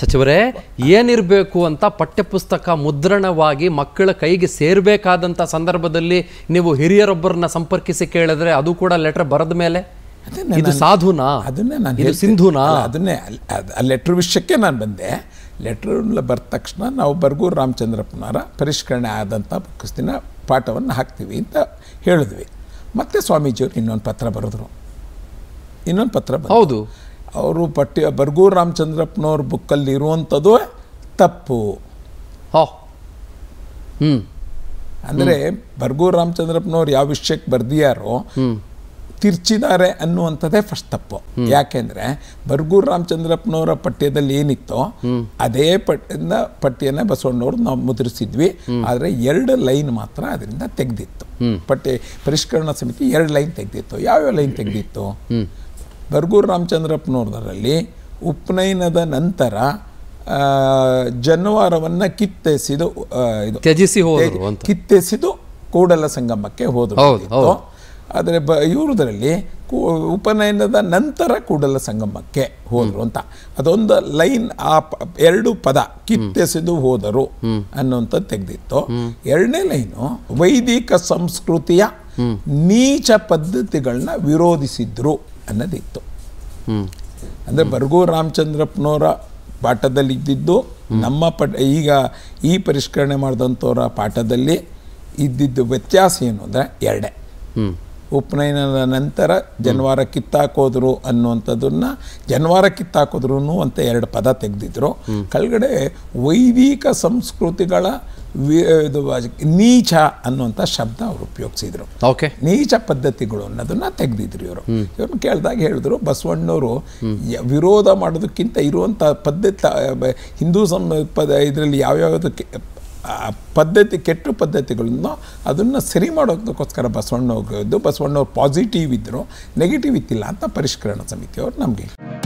ಸಚಿವರೇ ಏನಿರಬೇಕು ಅಂತ ಪಠ್ಯಪುಸ್ತಕ ಮುದ್ರಣವಾಗಿ ಮಕ್ಕಳ ಕೈಗೆ ಸೇರಬೇಕಾದಂಥ ಸಂದರ್ಭದಲ್ಲಿ ನೀವು ಹಿರಿಯರೊಬ್ಬರನ್ನ ಸಂಪರ್ಕಿಸಿ ಕೇಳಿದ್ರೆ ಅದು ಕೂಡ ಲೆಟರ್ ಬರೆದ ಮೇಲೆ? ಇದು ಸಾಧುನಾ? ಅದನ್ನೇ ನಾನು. ಸಿಂಧುನಾ? ಅದನ್ನೇ ಲೆಟ್ರ್ ವಿಷಯಕ್ಕೆ ನಾನು ಬಂದೆ. ಲೆಟ್ರ್ ಬರೆದ ತಕ್ಷಣ ನಾವು ಬರ್ಗೂರು ರಾಮಚಂದ್ರಪ್ಪನವರ ಪರಿಷ್ಕರಣೆ ಆದಂಥ ಪುಸ್ತಕಿನ ಪಾಠವನ್ನು ಹಾಕ್ತೀವಿ ಅಂತ ಹೇಳಿದ್ವಿ. ಮತ್ತೆ ಸ್ವಾಮೀಜಿಯವರು ಇನ್ನೊಂದು ಪತ್ರ ಬರೆದ್ರು. ಇನ್ನೊಂದು ಪತ್ರ. ಹೌದು. ಅವರು ಪಠ್ಯ ಬರ್ಗೂರು ರಾಮಚಂದ್ರಪ್ಪನವ್ರ ಬುಕ್ಕಲ್ಲಿ ಇರುವಂಥದ್ದು ತಪ್ಪು. ಹೋ. ಹ್ಞೂ ಅಂದರೆ ಬರ್ಗೂರು ರಾಮಚಂದ್ರಪ್ಪನವ್ರು ಯಾವ ವಿಷಯಕ್ಕೆ ಬರ್ದಿಯಾರೋ ತಿರ್ಚಿದ್ದಾರೆ ಅನ್ನುವಂಥದ್ದೇ ಫಸ್ಟ್ ತಪ್ಪು. ಯಾಕೆಂದರೆ ಬರ್ಗೂರು ರಾಮಚಂದ್ರಪ್ಪನವರ ಪಠ್ಯದಲ್ಲಿ ಏನಿತ್ತೋ ಅದೇ ಪಠ್ಯದ ಪಠ್ಯನ ಬಸವಣ್ಣವ್ರು ನಾವು ಮುದ್ರಿಸಿದ್ವಿ. ಆದರೆ ಎರಡು ಲೈನ್ ಮಾತ್ರ ಅದರಿಂದ ತೆಗೆದಿತ್ತು. ಪಠ್ಯ ಪರಿಷ್ಕರಣಾ ಸಮಿತಿ ಎರಡು ಲೈನ್ ತೆಗೆದಿತ್ತು. ಯಾವ್ಯಾವ ಲೈನ್ ತೆಗೆದಿತ್ತು? ಬರ್ಗೂರು ರಾಮಚಂದ್ರಪ್ಪನವ್ರದರಲ್ಲಿ ಉಪನಯನದ ನಂತರ ಜನವಾರವನ್ನು ಕಿತ್ತೆಸಿದು ಇದು ತ್ಯಜಿಸಿ ಕಿತ್ತೆಸಿದು ಕೂಡಲ ಸಂಗಮಕ್ಕೆ ಹೋದರು. ಆದರೆ ಬ ಇವ್ರದ್ರಲ್ಲಿ ಉಪನಯನದ ನಂತರ ಕೂಡಲ ಸಂಗಮಕ್ಕೆ ಹೋದರು ಅಂತ. ಅದೊಂದು ಲೈನ್ ಆ ಪ- ಎರಡು ಪದ ಕಿತ್ತೆಸೆದು ಹೋದರು ಅನ್ನುವಂಥದ್ದು ತೆಗೆದಿತ್ತು. ಎರಡನೇ ಲೈನು ವೈದಿಕ ಸಂಸ್ಕೃತಿಯ ನೀಚ ಪದ್ಧತಿಗಳನ್ನ ವಿರೋಧಿಸಿದ್ರು ಅನ್ನೋದಿತ್ತು. ಅಂದರೆ ಬರ್ಗೂರು ರಾಮಚಂದ್ರಪ್ಪನವರ ಪಾಠದಲ್ಲಿ ಇದ್ದಿದ್ದು ನಮ್ಮ ಪಠ ಈಗ ಈ ಪರಿಷ್ಕರಣೆ ಮಾಡಿದಂಥವರ ಪಾಠದಲ್ಲಿ ಇದ್ದಿದ್ದು ವ್ಯತ್ಯಾಸ ಏನು ಅಂದರೆ ಎರಡೇ. ಉಪನಯನದ ನಂತರ ಜನವಾರ ಕಿತ್ತಾಕೋದ್ರು ಅನ್ನುವಂಥದ್ದನ್ನ ಜನವಾರ ಕಿತ್ತಾಕೋದ್ರು ಅಂತ ಎರಡು ಪದ ತೆಗೆದಿದ್ರು. ಕೆಳಗಡೆ ವೈದಿಕ ಸಂಸ್ಕೃತಿಗಳ ಇದು ನೀಚ ಅನ್ನುವಂಥ ಶಬ್ದ ಅವರು ಉಪಯೋಗಿಸಿದ್ರು. ಓಕೆ. ನೀಚ ಪದ್ಧತಿಗಳು ಅನ್ನೋದನ್ನ ತೆಗೆದಿದ್ರು ಇವರು. ಇವ್ರನ್ನ ಕೇಳಿದಾಗ ಹೇಳಿದ್ರು ಬಸವಣ್ಣವರು ವಿರೋಧ ಮಾಡೋದಕ್ಕಿಂತ ಇರುವಂಥ ಪದ್ಧತಿ ಹಿಂದೂ ಸಂ ಪದ ಇದರಲ್ಲಿ ಯಾವ್ಯಾವುದಕ್ಕೆ ಪದ್ಧತಿ ಕೆಟ್ಟ ಪದ್ಧತಿಗಳನ್ನು ಅದನ್ನು ಸರಿ ಮಾಡೋದಕ್ಕೋಸ್ಕರ ಬಸವಣ್ಣ ಹೋಗೋದು ಬಸವಣ್ಣವ್ರು ಪಾಸಿಟಿವ್ ಇದ್ದರು ನೆಗೆಟಿವ್ ಇತ್ತಿಲ್ಲ ಅಂತ ಪರಿಷ್ಕರಣಾ ಸಮಿತಿಯವರು ನಮಗೆ